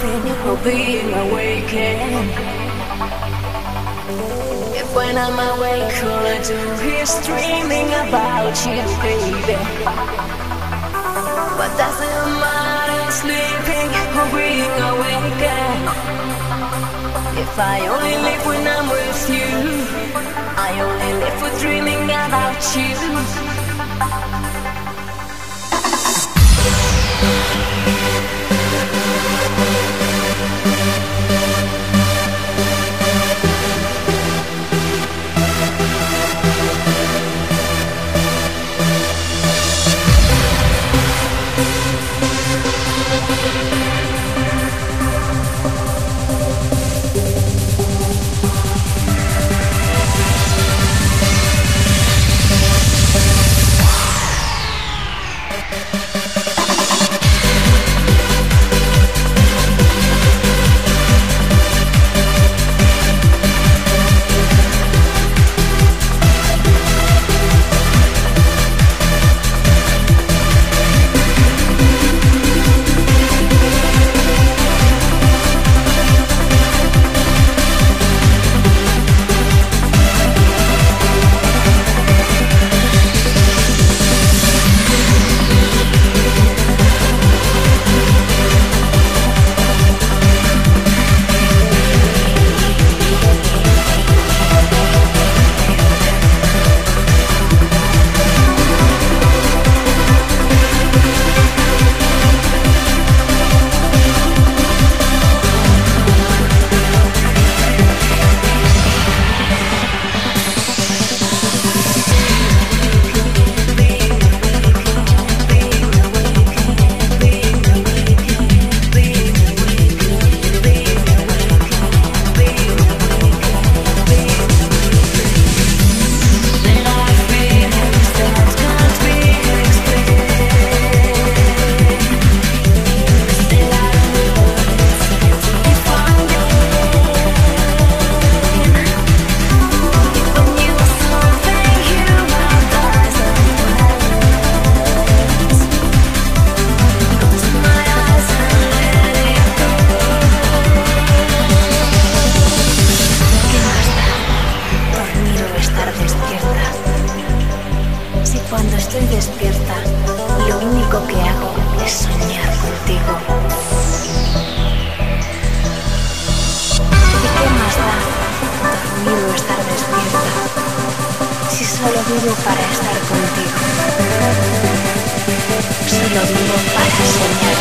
dreaming or being awakened. If when I'm awake, all I do is dreaming about you, baby. But doesn't matter sleeping or being awakened. If I only live when I'm with you, I only live for dreaming about you. estar despierta. Si cuando estoy despierta, lo único que hago es soñar contigo. ¿Y qué más da dormir estar despierta? Si solo vivo para estar contigo. Solo vivo para soñar.